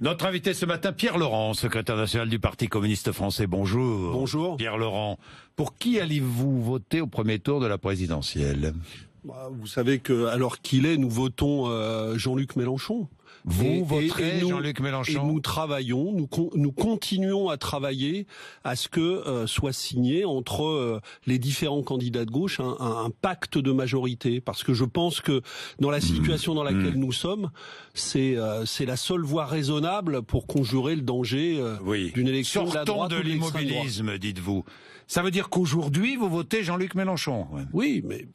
Notre invité ce matin, Pierre Laurent, secrétaire national du Parti communiste français. Bonjour. Bonjour. Pierre Laurent. Pour qui allez-vous voter au premier tour de la présidentielle? Bah, Vous savez que, alors qu'il est, nous votons euh, Jean-Luc Mélenchon. Vous voterez Jean-Luc Mélenchon Et nous travaillons, nous, nous continuons à travailler à ce que euh, soit signé entre euh, les différents candidats de gauche un, un, un, pacte de majorité, parce que je pense que dans la mmh. situation dans laquelle mmh. nous sommes, c'est euh, c'est la seule voie raisonnable pour conjurer le danger euh, oui. d'une élection Sortons de la droite de l'immobilisme, dites-vous. Ça veut dire qu'aujourd'hui vous votez Jean-Luc Mélenchon. Ouais. Oui, mais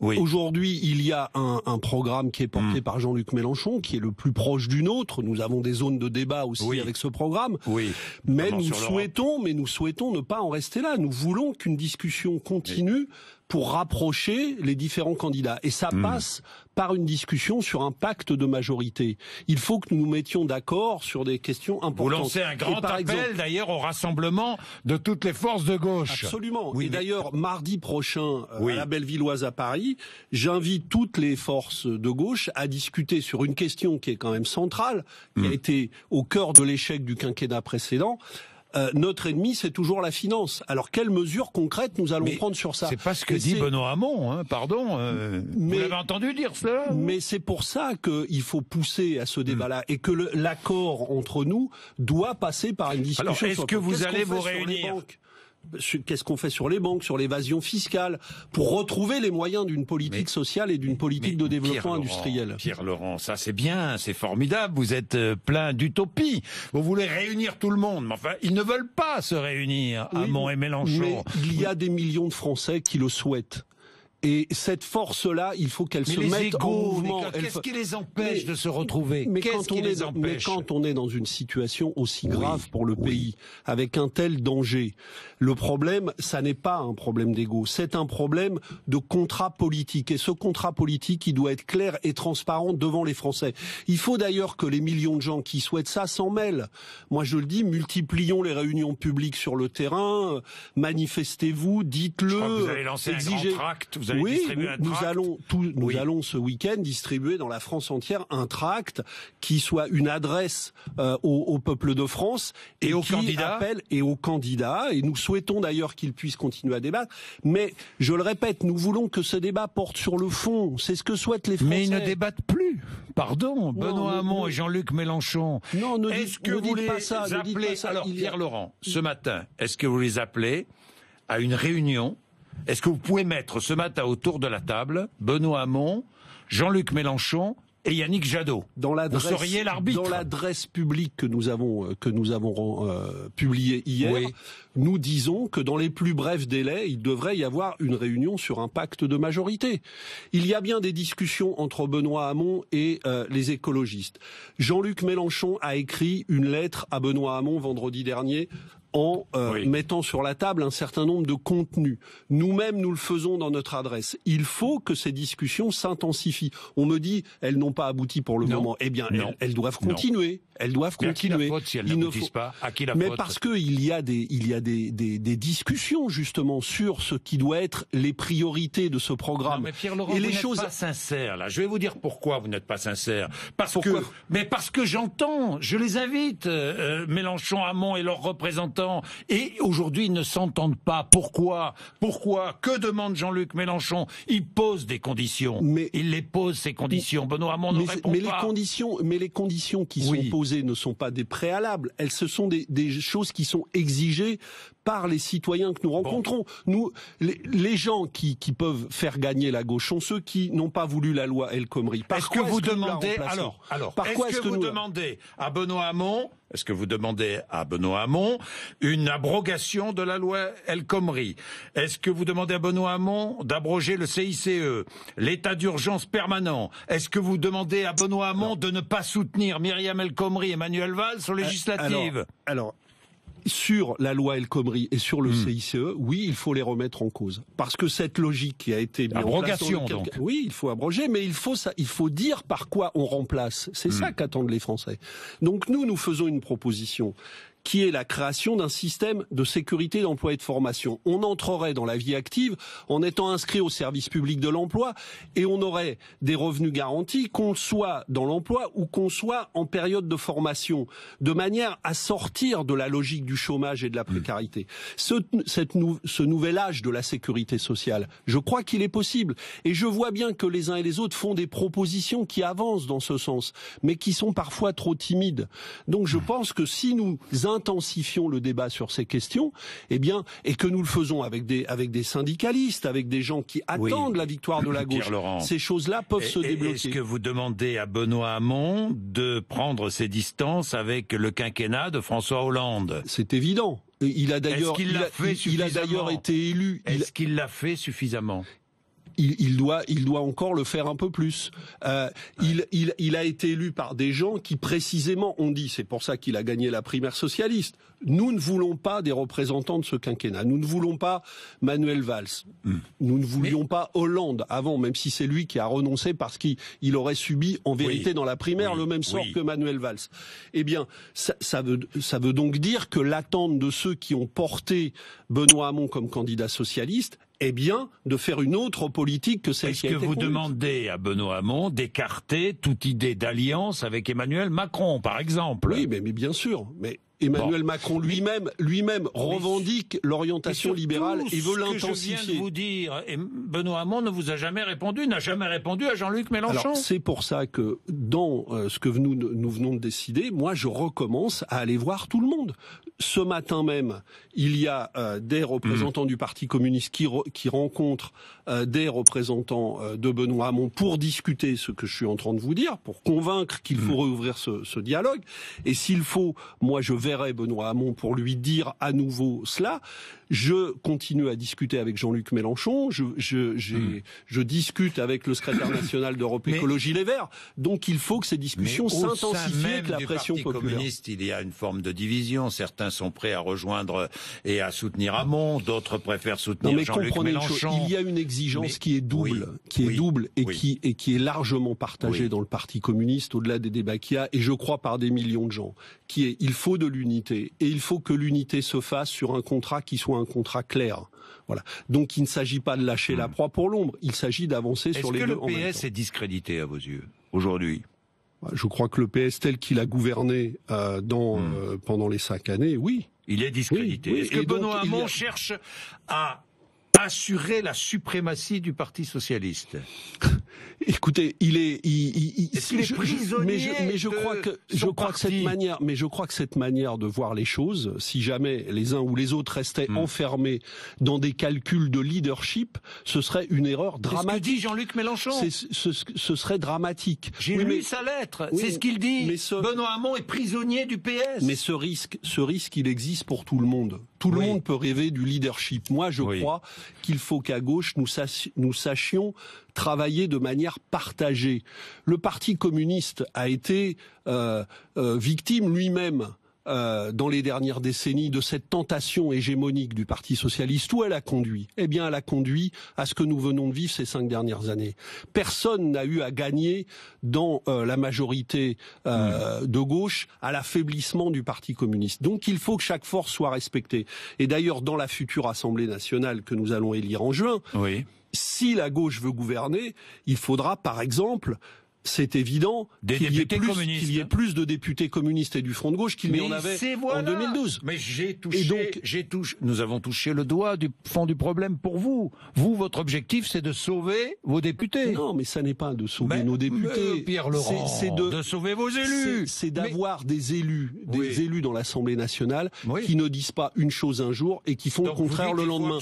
oui. aujourd'hui il y a un, un programme qui est porté mmh. par Jean-Luc Mélenchon, qui est le plus proche du nôtre. Nous avons des zones de débat aussi oui. avec ce programme. Oui. Mais nous souhaitons, mais nous souhaitons ne pas en rester là. Nous voulons qu'une discussion continue pour rapprocher les différents candidats. Et ça mmh. passe par une discussion sur un pacte de majorité. Il faut que nous nous mettions d'accord sur des questions importantes. Vous lancez un grand appel d'ailleurs au rassemblement de toutes les forces de gauche. Absolument. Oui, Et mais... d'ailleurs, mardi prochain, oui. à la Bellevilloise à Paris, j'invite toutes les forces de gauche à discuter sur une question qui est quand même centrale, qui mmh. a été au cœur de l'échec du quinquennat précédent. Euh, notre ennemi, c'est toujours la finance. Alors, quelles mesures concrètes nous allons mais prendre sur ça C'est pas ce que Et dit Benoît Hamon, hein, pardon. Euh, mais, vous l'avez entendu dire cela Mais c'est pour ça qu'il faut pousser à ce débat-là mmh. et que l'accord entre nous doit passer par une discussion. Alors, est-ce que vous allez vous réunir qu'est-ce qu'on fait sur les banques, sur l'évasion fiscale, pour retrouver les moyens d'une politique mais, sociale et d'une politique mais, de développement Pierre industriel. Laurent, Pierre Laurent, ça c'est bien, c'est formidable, vous êtes plein d'utopie. Vous voulez réunir tout le monde, mais enfin, ils ne veulent pas se réunir, oui, Hamon et Mélenchon. Mais il y a des millions de Français qui le souhaitent. Et cette force-là, il faut qu'elle se mette égos, en mouvement. Qu'est-ce qui les empêche mais, de se retrouver? mais quand, qui on les est, empêche? mais quand on est dans une situation aussi grave oui, pour le oui. pays, avec un tel danger, le problème, ça n'est pas un problème d'ego, c'est un problème de contrat politique. Et ce contrat politique, il doit être clair et transparent devant les Français. Il faut d'ailleurs que les millions de gens qui souhaitent ça s'en mêlent. Moi, je le dis, multiplions les réunions publiques sur le terrain, manifestez-vous, dites-le, vous allez lancer exigez. Allez oui, distribuer un nous allons tout, nous Oui. allons ce week-end distribuer dans la France entière un tract qui soit une adresse euh, au, au peuple de France Et aux qui candidats appelle et aux candidats. Et nous souhaitons d'ailleurs qu'ils puissent continuer à débattre. Mais je le répète, nous voulons que ce débat porte sur le fond. C'est ce que souhaitent les Français. Mais ils ne débattent plus. Pardon, Benoît ne- Hamon et Jean-Luc Mélenchon. Non, ne Est-ce dites- que ne vous dites les pas ça, ne dites appelez pas ça. alors a- Pierre Laurent ce matin Est-ce que vous les appelez à une réunion Est-ce que vous pouvez mettre ce matin autour de la table Benoît Hamon, Jean-Luc Mélenchon et Yannick Jadot dans Vous l'adresse seriez l'arbitre. dans l'adresse publique que nous avons euh, que nous avons euh, publiée hier Oui. nous disons que dans les plus brefs délais il devrait y avoir une réunion sur un pacte de majorité il y a bien des discussions entre Benoît Hamon et euh, les écologistes Jean-Luc Mélenchon a écrit une lettre à Benoît Hamon vendredi dernier en euh, Oui. mettant sur la table un certain nombre de contenus. Nous-mêmes, nous le faisons dans notre adresse. Il faut que ces discussions s'intensifient. On me dit, elles n'ont pas abouti pour le Non. moment. Eh bien, elles, elles doivent Non. continuer. Elles doivent Mais à qui la continuer. faute si elles n'aboutissent faut- pas? À qui la mais faute? parce que il y a des il y a des, des, des discussions justement sur ce qui doit être les priorités de ce programme. Non, mais Pierre Laurent, et vous les n'êtes choses pas sincère là. Je vais vous dire pourquoi vous n'êtes pas sincère. Parce Pourquoi que, mais parce que j'entends, je les invite, euh, euh, Mélenchon, Hamon et leurs représentants, et aujourd'hui ils ne s'entendent pas. Pourquoi? Pourquoi? Que demande Jean-Luc Mélenchon? Il pose des conditions. Mais- il les pose ces conditions. Benoît Hamon ne mais, répond mais pas. les conditions, mais les conditions qui Oui. sont posées ne sont pas des préalables. Elles, ce sont des, des choses qui sont exigées par les citoyens que nous rencontrons. Nous, les, les gens qui, qui peuvent faire gagner la gauche sont ceux qui n'ont pas voulu la loi El Khomri. Est-ce que vous demandez alors alors Par quoi est-ce que, vous nous demandez à Benoît Hamon est-ce que vous demandez à Benoît Hamon une abrogation de la loi El Khomri. Est-ce que vous demandez à Benoît Hamon d'abroger le CICE, l'état d'urgence permanent? Est-ce que vous demandez à Benoît Hamon de ne pas soutenir Myriam El Khomri et Manuel Valls aux législatives? Alors, alors, sur la loi El Khomri et sur le Hmm. CICE, oui, il faut les remettre en cause. Parce que cette logique qui a été mise en place Abrogation, donc. Oui, il faut abroger, mais il faut ça, il faut dire par quoi on remplace. C'est Hmm. ça qu'attendent les Français. Donc nous, nous faisons une proposition qui est la création d'un système de sécurité d'emploi et de formation. On entrerait dans la vie active en étant inscrit au service public de l'emploi et on aurait des revenus garantis, qu'on soit dans l'emploi ou qu'on soit en période de formation, de manière à sortir de la logique du chômage et de la mmh. précarité. Ce, cette ce nouvel âge de la sécurité sociale, je crois qu'il est possible. Et je vois bien que les uns et les autres font des propositions qui avancent dans ce sens, mais qui sont parfois trop timides. Donc je mmh. pense que si nous intensifions le débat sur ces questions, eh bien, et que nous le faisons avec des, avec des syndicalistes, avec des gens qui attendent la victoire de la gauche, ces choses-là peuvent se débloquer. Est-ce que vous demandez à Benoît Hamon de prendre ses distances avec le quinquennat de François Hollande? C'est évident. Il a d'ailleurs, il, a d'ailleurs été élu. Est-ce qu'il l'a fait suffisamment? Il, doit, il doit encore le faire un peu plus. Euh, il, il, il a été élu par des gens qui précisément ont dit, c'est pour ça qu'il a gagné la primaire socialiste. Nous ne voulons pas des représentants de ce quinquennat. Nous ne voulons pas Manuel Valls. Hmm. Nous ne voulions pas Hollande avant, même si c'est lui qui a renoncé parce qu'il aurait subi en vérité dans la primaire le même sort que Manuel Valls. Eh bien, ça, ça, veut, ça veut donc dire que l'attente de ceux qui ont porté Benoît Hamon comme candidat socialiste est bien de faire une autre politique que celle qui a été Est-ce que vous demandez à Benoît Hamon d'écarter toute idée d'alliance avec Emmanuel Macron, par exemple? Oui, mais, mais bien sûr. Mais Emmanuel Macron lui-même lui-même revendique l'orientation libérale et veut l'intensifier. Je viens de vous dire, et Benoît Hamon ne vous a jamais répondu, n'a jamais répondu à Jean-Luc Mélenchon. C'est pour ça que dans euh, ce que nous, nous venons de décider, moi je recommence à aller voir tout le monde. Ce matin même, il y a euh, des représentants mmh. du Parti communiste qui, qui rencontrent euh, des représentants de Benoît Hamon pour discuter ce que je suis en train de vous dire, pour convaincre qu'il faut mmh. réouvrir ce, ce dialogue. Et s'il faut, moi je verrai Benoît Hamon pour lui dire à nouveau cela. Je continue à discuter avec Jean-Luc Mélenchon. Je, je, hmm. je, discute avec le secrétaire national d'Europe Écologie Les Verts. Donc il faut que ces discussions s'intensifient avec la pression Parti populaire. communiste, il y a une forme de division. Certains sont prêts à rejoindre et à soutenir Hamon, d'autres préfèrent soutenir Jean-Luc Mélenchon. il y a une exigence qui est double, qui est double et qui et qui est largement partagée dans le Parti communiste au-delà des débats qu'il y a et je crois par des millions de gens. Qui est, il faut de l'unité et il faut que l'unité se fasse sur un contrat qui soit un contrat clair. Voilà. Donc il ne s'agit pas de lâcher la hmm. proie pour l'ombre, il s'agit d'avancer sur les deux. Est-ce que le PS est discrédité à vos yeux aujourd'hui? Bah, Je crois que le PS tel qu'il a gouverné euh, dans, hmm. euh, pendant les cinq années, oui. Il est discrédité. Est-ce que Benoît Hamon cherche à assurer la suprématie du Parti socialiste Écoutez, il est, il, est, -ce prisonnier mais je, mais je crois que je crois que cette manière, mais je crois que cette manière de voir les choses, si jamais les uns ou les autres restaient hmm. enfermés dans des calculs de leadership, ce serait une erreur dramatique. Ce que dit Jean-Luc Mélenchon. Ce, ce, serait dramatique. J'ai lu sa lettre. c'est ce qu'il dit. Mais Benoît Hamon est prisonnier du PS. Mais ce risque, ce risque, il existe pour tout le monde. Tout le monde peut rêver du leadership. Moi, je crois qu'il faut qu'à gauche, nous, nous sachions travailler de manière partagée. Le Parti communiste a été euh, euh, victime lui-même euh, dans les dernières décennies de cette tentation hégémonique du Parti socialiste, où elle a conduit? Eh bien, elle a conduit à ce que nous venons de vivre ces cinq dernières années. Personne n'a eu à gagner dans euh, la majorité euh, hmm. de gauche à l'affaiblissement du Parti communiste. Donc, il faut que chaque force soit respectée. Et d'ailleurs, dans la future Assemblée nationale que nous allons élire en juin, si la gauche veut gouverner, il faudra, par exemple, c'est évident qu'il y, ait plus, y ait plus de députés communistes et du Front de gauche qu'il n'y en avait en 2012. Mais j'ai touché, donc, j'ai touché, nous avons touché le doigt du fond du problème pour vous. Vous, votre objectif, c'est de sauver vos députés. Non, mais ça n'est pas de sauver nos députés. Pierre Laurent, c'est de, sauver vos élus. C'est d'avoir des élus, des élus dans l'Assemblée nationale qui ne disent pas une chose un jour et qui font le contraire le lendemain.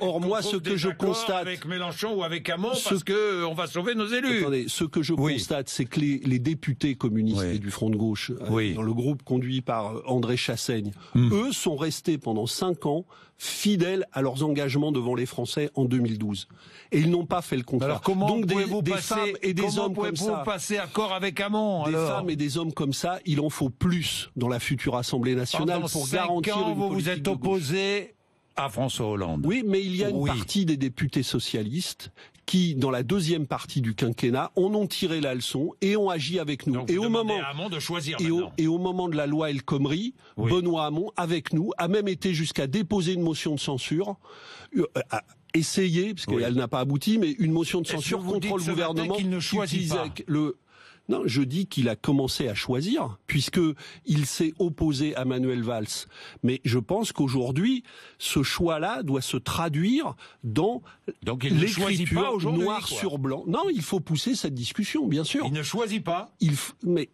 Or moi, ce que je constate avec Mélenchon ou avec Hamon, parce que on va sauver nos élus. Attendez, ce que je constate, c'est que les, députés communistes et du Front de gauche, euh, dans le groupe conduit par euh, André Chassaigne, hmm. eux sont restés pendant cinq ans fidèles à leurs engagements devant les Français en 2012. Et ils n'ont pas fait le contraire. Alors comment Donc des, vous femmes et des hommes comme ça, passer accord avec Hamon Des femmes et des hommes comme ça, il en faut plus dans la future Assemblée nationale pour garantir ans, vous vous êtes opposé à François Hollande. Oui, mais il y a une partie des députés socialistes qui, dans la deuxième partie du quinquennat, en ont tiré la leçon et ont agi avec nous. Donc et au moment à Hamon de choisir et au, maintenant. et au moment de la loi El Khomri, Oui. Benoît Hamon, avec nous, a même été jusqu'à déposer une motion de censure, euh, a essayé, parce Oui. qu'elle n'a pas abouti, mais une motion de censure contre le gouvernement qu'il ne choisit pas le non, je dis qu'il a commencé à choisir puisque il s'est opposé à Manuel Valls. Mais je pense qu'aujourd'hui, ce choix-là doit se traduire dans Donc il ne choisit pas l'écriture noir sur blanc. Non, il faut pousser cette discussion, bien sûr. Il ne choisit pas. Il f- mais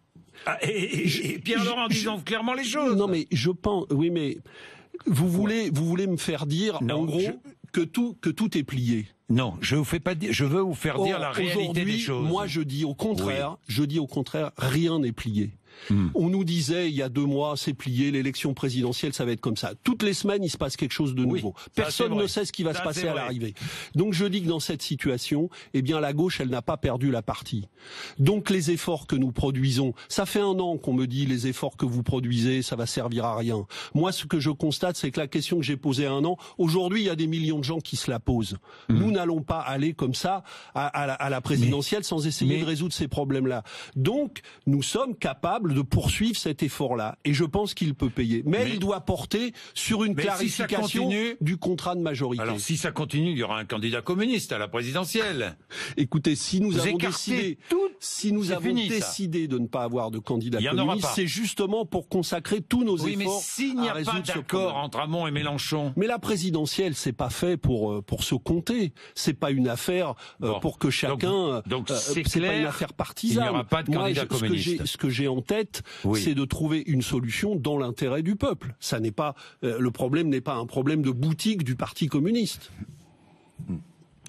Ah, et, et- Pierre Laurent, disons clairement les choses. Non, mais je pense. Oui, mais vous voulez, vous voulez me faire dire, Non, en gros, je- que tout, que tout est plié. Non, je vous fais pas dire. Je veux vous faire dire la réalité des choses. Moi, je dis au contraire. Je dis au contraire, rien n'est plié. Hmm. On nous disait il y a deux mois, c'est plié, l'élection présidentielle, ça va être comme ça. Toutes les semaines, il se passe quelque chose de Oui, nouveau. Personne ne sait ce qui va Ça, se passer à l'arrivée. Donc je dis que dans cette situation, eh bien la gauche, elle n'a pas perdu la partie. Donc les efforts que nous produisons, ça fait un an qu'on me dit les efforts que vous produisez, ça va servir à rien. Moi, ce que je constate, c'est que la question que j'ai posée à un an, aujourd'hui, il y a des millions de gens qui se la posent. Hmm. Nous n'allons pas aller comme ça à, à la, à la présidentielle sans essayer mais- de résoudre ces problèmes-là. Donc, nous sommes capables de poursuivre cet effort-là, et je pense qu'il peut payer. Mais, Mais- il doit porter sur une Mais si clarification continue- du contrat de majorité. Alors si ça continue, il y aura un candidat communiste à la présidentielle. Écoutez, si nous Vous avons décidé, tout. si nous avons fini, ça. décidé de ne pas avoir de candidat Il communiste, c'est justement pour consacrer tous nos Oui, mais efforts s'il n'y à a pas résoudre ce d'accord entre Hamon et Mélenchon, Mais la présidentielle, c'est pas fait pour euh, pour se compter. C'est pas une affaire euh, Bon. pour que chacun. euh, donc euh, c'est c'est pas une affaire partisane. n'y aura pas de Moi, candidat je- que communiste. Ce que j'ai en tête, Oui. c'est de trouver une solution dans l'intérêt du peuple. Ça n'est pas euh, le problème n'est pas un problème de boutique du Parti communiste.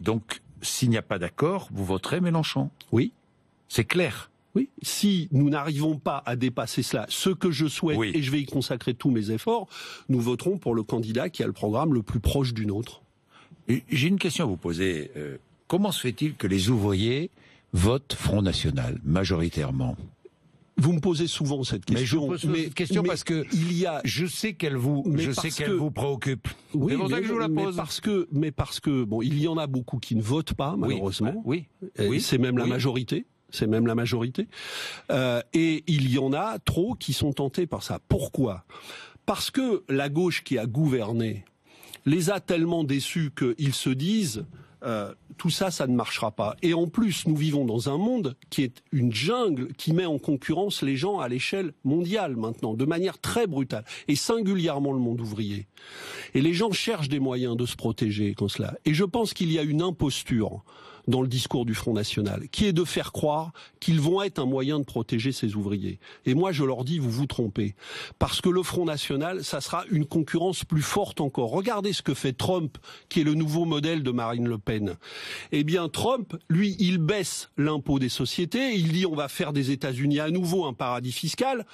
donc s'il n'y a pas d'accord, vous voterez Mélenchon? Oui. C'est clair? Oui, si nous n'arrivons pas à dépasser cela, ce que je souhaite, Oui. et je vais y consacrer tous mes efforts, nous voterons pour le candidat qui a le programme le plus proche du nôtre. J'ai une question à vous poser. Euh, comment se fait-il que les ouvriers votent Front National majoritairement? Vous me posez souvent cette question. Mais je vous pose cette question mais parce que il y a Je sais qu'elle vous, Mais je sais qu'elle que- vous préoccupe. Oui, c'est pour ça mais, que je vous la mais pose. parce que, mais parce que, bon, il y en a beaucoup qui ne votent pas, malheureusement. Oui. Et oui, c'est même la majorité. C'est même la majorité. Euh, et il y en a trop qui sont tentés par ça. Pourquoi? Parce que la gauche qui a gouverné les a tellement déçus qu'ils se disent euh, tout ça, ça ne marchera pas. Et en plus, nous vivons dans un monde qui est une jungle qui met en concurrence les gens à l'échelle mondiale maintenant, de manière très brutale, et singulièrement le monde ouvrier. Et les gens cherchent des moyens de se protéger comme cela. Et je pense qu'il y a une imposture dans le discours du Front National, qui est de faire croire qu'ils vont être un moyen de protéger ces ouvriers. Et moi, je leur dis, vous vous trompez. Parce que le Front National, ça sera une concurrence plus forte encore. Regardez ce que fait Trump, qui est le nouveau modèle de Marine Le Pen. Eh bien, Trump, lui, il baisse l'impôt des sociétés, il dit on va faire des États-Unis à nouveau un paradis fiscal,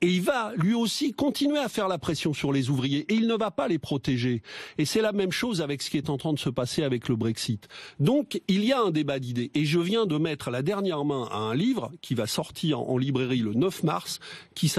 et il va lui aussi continuer à faire la pression sur les ouvriers et il ne va pas les protéger. Et c'est la même chose avec ce qui est en train de se passer avec le Brexit. Donc il y a un débat d'idées et je viens de mettre la dernière main à un livre qui va sortir en librairie le 9 mars qui,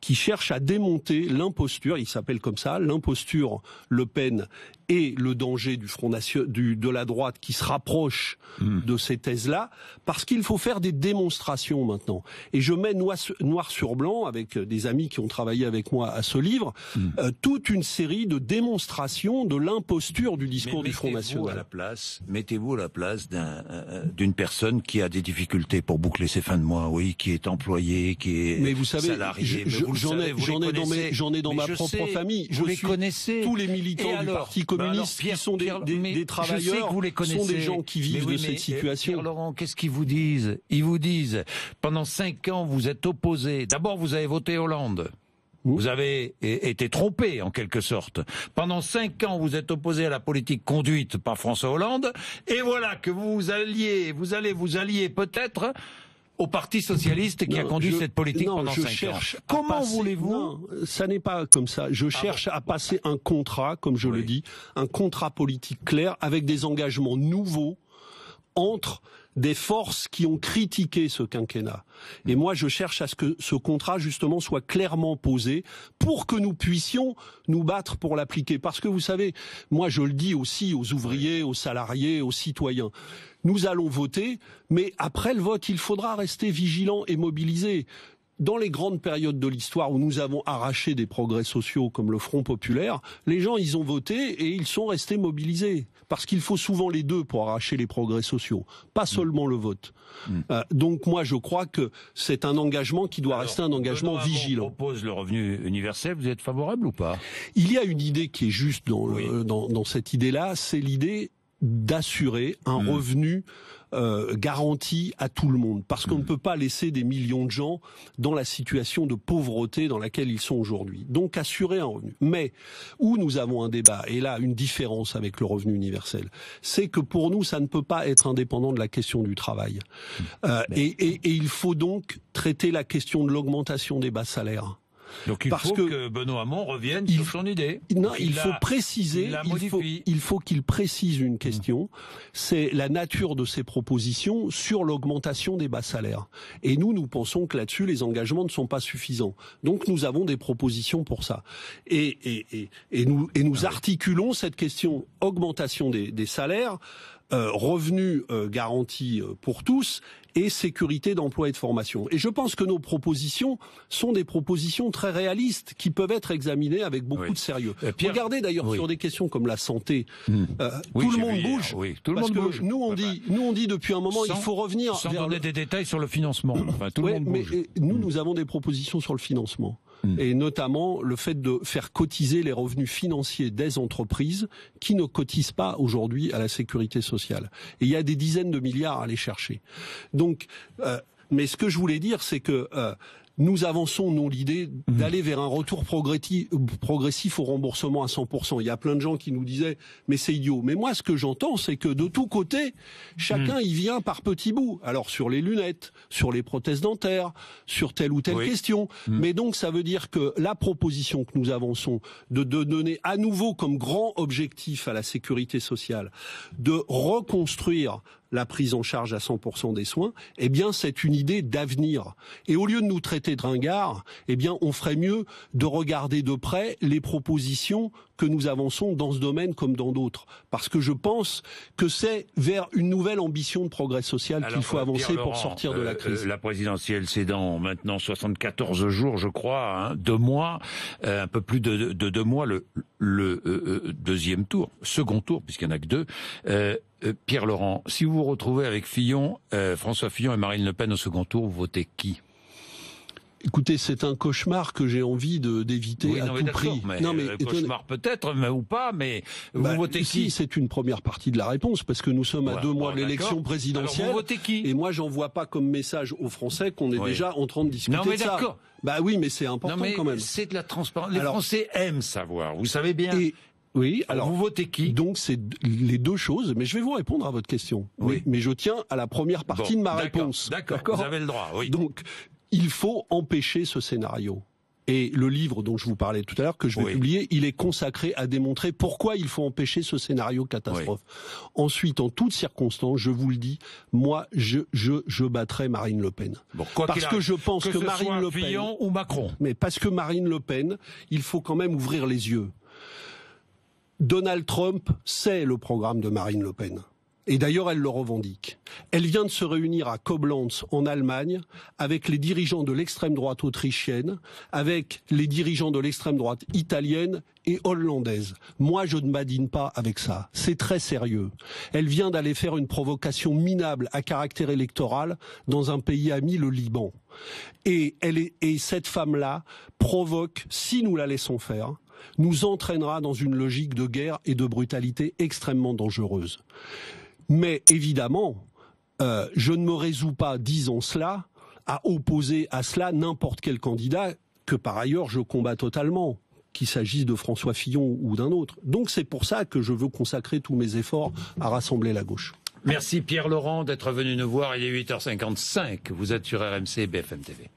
qui cherche à démonter l'imposture, il s'appelle comme ça, l'imposture Le Pen et le danger du Front National, du, de la droite qui se rapproche de ces thèses-là, parce qu'il faut faire des démonstrations maintenant. Et je mets noir, sur- noir sur blanc, avec des amis qui ont travaillé avec moi à ce livre, euh, toute une série de démonstrations de l'imposture du discours Mais du Front mettez-vous à la National. place, mettez-vous à la place d'un, euh, d'une personne qui a des difficultés pour boucler ses fins de mois, oui, qui est employée, qui est Mais vous savez, salariée. je- je- j'en ai- vous j'en les ai dans mes- j'en ai dans ma propre sais, famille. Vous Je les suis connaissez. Tous les militants du Parti alors, communiste Pierre- qui sont des, Pierre- travailleurs vous les sont des gens qui vivent oui, de cette situation. Pierre Laurent, qu'est-ce qu'ils vous disent? Ils vous disent, pendant cinq ans, vous êtes opposé. D'abord, vous avez voté Hollande. Vous avez été trompé en quelque sorte. Pendant cinq ans, vous êtes opposé à la politique conduite par François Hollande, et voilà que vous alliez, vous allez vous allier peut-être au Parti socialiste qui a conduit je- cette politique non, pendant je cinq cherche ans. Comment voulez-vous ça n'est pas comme ça. Je cherche à passer un contrat, comme je Oui. le dis, un contrat politique clair avec des engagements nouveaux entre des forces qui ont critiqué ce quinquennat. Et moi, je cherche à ce que ce contrat, justement, soit clairement posé pour que nous puissions nous battre pour l'appliquer. Parce que vous savez, moi, je le dis aussi aux ouvriers, aux salariés, aux citoyens. Nous allons voter, mais après le vote, il faudra rester vigilant et mobilisé dans les grandes périodes de l'histoire où nous avons arraché des progrès sociaux comme le Front populaire, les gens, ils ont voté et ils sont restés mobilisés. Parce qu'il faut souvent les deux pour arracher les progrès sociaux, pas seulement le vote. Mm. Euh, donc moi, je crois que c'est un engagement qui doit rester un engagement vigilant. propose le revenu universel, vous êtes favorable ou pas? Il y a une idée qui est juste dans, dans, dans cette idée-là, c'est l'idée d'assurer un mm. revenu euh, garantie à tout le monde, parce qu'on ne mm. peut pas laisser des millions de gens dans la situation de pauvreté dans laquelle ils sont aujourd'hui. Donc assurer un revenu. Mais où nous avons un débat, et là une différence avec le revenu universel, c'est que pour nous, ça ne peut pas être indépendant de la question du travail. Mm. Euh, et, et il faut donc traiter la question de l'augmentation des bas salaires donc il faut que, Benoît Hamon revienne sur son idée. Non, il, faut préciser, il, faut, qu'il précise une question, c'est la nature de ses propositions sur l'augmentation des bas salaires. Et nous, nous pensons que là-dessus, les engagements ne sont pas suffisants. Donc nous avons des propositions pour ça. Et, et, et, nous, et nous ah articulons cette question augmentation des, des salaires euh, revenus euh, garantis euh, pour tous et sécurité d'emploi et de formation. Et je pense que nos propositions sont des propositions très réalistes qui peuvent être examinées avec beaucoup de sérieux. Regardez d'ailleurs sur des questions comme la santé, hmm. tout le monde bouge. tout le monde bouge. Nous on dit, nous on dit depuis un moment, il faut revenir. Sans donner des détails sur le financement. Enfin, tout le monde bouge. Mais nous, nous avons des propositions sur le financement. Mm. et notamment le fait de faire cotiser les revenus financiers des entreprises qui ne cotisent pas aujourd'hui à la sécurité sociale. Et il y a des dizaines de milliards à aller chercher. Donc, euh, mais ce que je voulais dire, c'est que euh, nous avançons, nous, l'idée mhm. d'aller vers un retour progressif au remboursement à 100%. Il y a plein de gens qui nous disaient, mais c'est idiot. Mais moi, ce que j'entends, c'est que de tous côtés, chacun mhm. y vient par petits bouts. Alors, sur les lunettes, sur les prothèses dentaires, sur telle ou telle question. Mhm. Mais donc, ça veut dire que la proposition que nous avançons de, de donner à nouveau comme grand objectif à la sécurité sociale de reconstruire la prise en charge à 100% des soins, eh bien c'est une idée d'avenir. Et au lieu de nous traiter de ringards, eh bien on ferait mieux de regarder de près les propositions que nous avançons dans ce domaine comme dans d'autres. Parce que je pense que c'est vers une nouvelle ambition de progrès social qu'il faut avancer pour sortir de la euh, crise. la présidentielle, c'est dans maintenant 74 jours, je crois, hein, deux mois, euh, un peu plus de, deux mois, le, le euh, deuxième tour, second tour, puisqu'il n'y en a que deux. Pierre Laurent, si vous vous retrouvez avec Fillon, François Fillon et Marine Le Pen au second tour, vous votez qui? Écoutez, c'est un cauchemar que j'ai envie de d'éviter à tout prix. non, mais euh, cauchemar peut-être, mais ou pas, mais vous bah, votez qui? C'est une première partie de la réponse parce que nous sommes à deux mois de l'élection présidentielle. vous votez qui? Et moi, j'envoie pas comme message aux Français qu'on est déjà en train de discuter non, mais de ça. Bah oui, mais c'est important quand même. C'est de la transparence. Les Français aiment savoir. Vous savez bien. Oui, alors, vous votez qui? Donc c'est les deux choses, mais je vais vous répondre à votre question. Oui. Mais, je tiens à la première partie de ma réponse. D'accord. Vous avez le droit. Oui. Donc il faut empêcher ce scénario. Et le livre dont je vous parlais tout à l'heure, que je vais publier, il est consacré à démontrer pourquoi il faut empêcher ce scénario catastrophe. Ensuite, en toutes circonstances, je vous le dis, moi, je, je, je battrai Marine Le Pen. parce que je pense que, Marine Le Pen... ou Macron. Mais parce que Marine Le Pen, il faut quand même ouvrir les yeux. Donald Trump, c'est le programme de Marine Le Pen. Et d'ailleurs, elle le revendique. Elle vient de se réunir à Koblenz, en Allemagne, avec les dirigeants de l'extrême droite autrichienne, avec les dirigeants de l'extrême droite italienne et hollandaise. Moi, je ne badine pas avec ça. C'est très sérieux. Elle vient d'aller faire une provocation minable à caractère électoral dans un pays ami, le Liban. Et, et cette femme-là provoque, si nous la laissons faire, nous entraînera dans une logique de guerre et de brutalité extrêmement dangereuse. Mais évidemment, euh, je ne me résous pas, disons cela, à opposer à cela n'importe quel candidat que par ailleurs je combats totalement qu'il s'agisse de François Fillon ou d'un autre. Donc c'est pour ça que je veux consacrer tous mes efforts à rassembler la gauche. Merci Pierre Laurent d'être venu nous voir. Il est 8h55. Vous êtes sur RMC BFM TV.